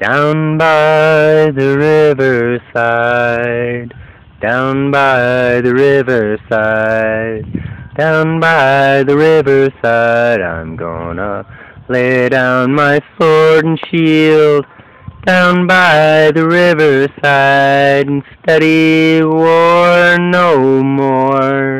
Down by the riverside, down by the riverside, down by the riverside, I'm gonna lay down my sword and shield, down by the riverside, and study war no more.